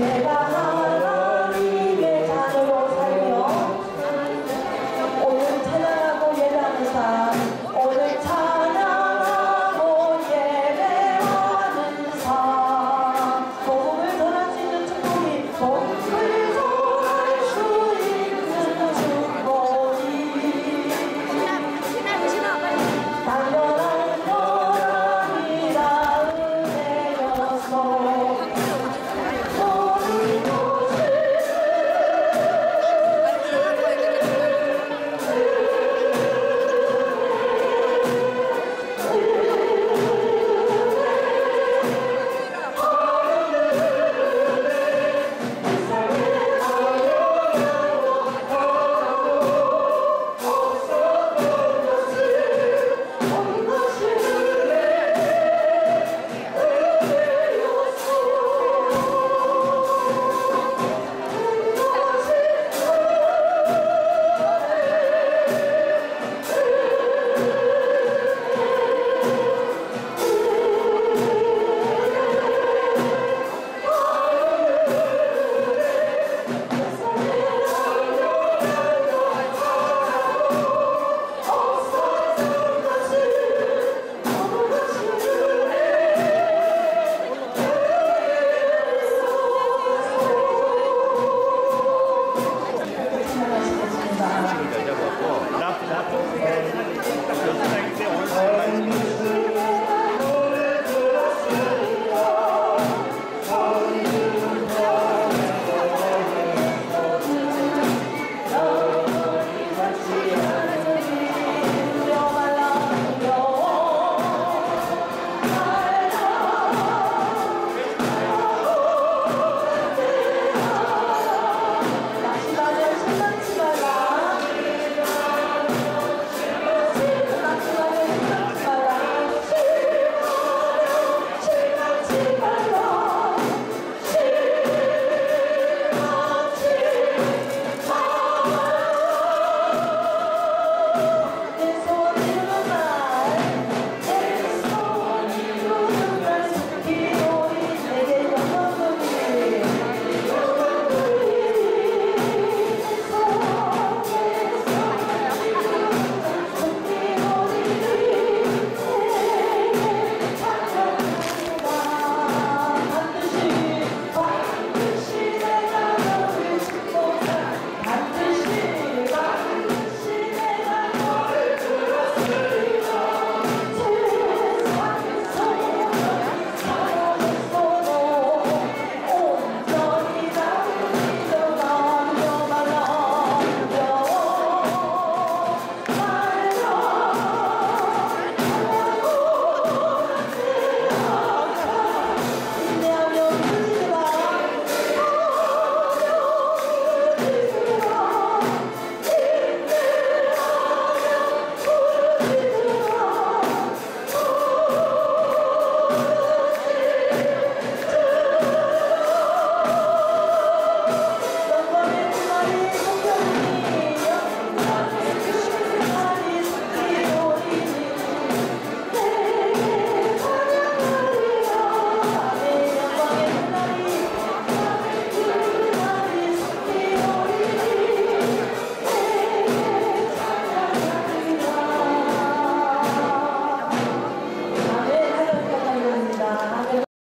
Yeah.